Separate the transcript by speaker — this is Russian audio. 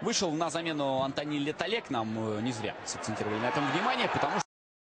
Speaker 1: Вышел на замену Антони Леталек. Нам э, не зря сакцентировали на этом внимание, потому что